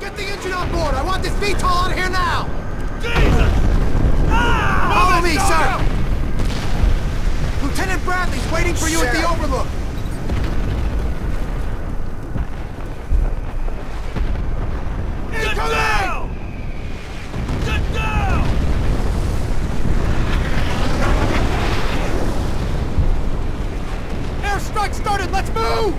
Get the engine on board! I want this VTOL out of here now! Jesus! Ah! Follow me, sir! Lieutenant Bradley's waiting for you at the Overlook! Get down! Get down! Airstrike started! Let's move!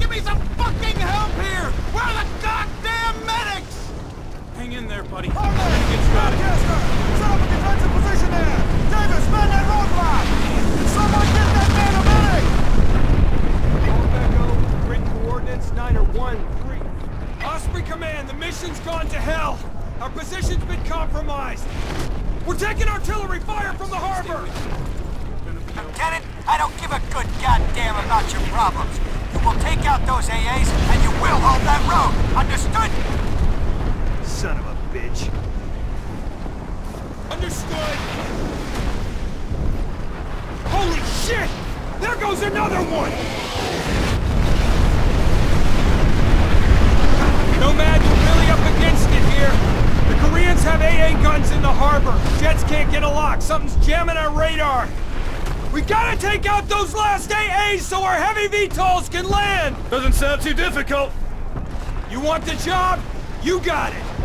Give me some fucking help here! Where are the goddamn medics? Hang in there, buddy. Harlan! Get you out of here. Rochester! Set up a defensive position there! Davis, man that roadblock! Someone get that man a medic! Echo, grid coordinates 9 or 1, 3. Osprey Command, the mission's gone to hell! Our position's been compromised! We're taking artillery fire from the harbor! Lieutenant, I don't give a good goddamn about your problems. You will take out those AAs, and you will hold that road. Understood? Son of a bitch. Understood! Holy shit! There goes another one! Nomad, you're really up against it here. The Koreans have AA guns in the harbor. Jets can't get a lock. Something's jamming our radar. We gotta take out those last AAs so our heavy VTOLs can land! Doesn't sound too difficult. You want the job? You got it!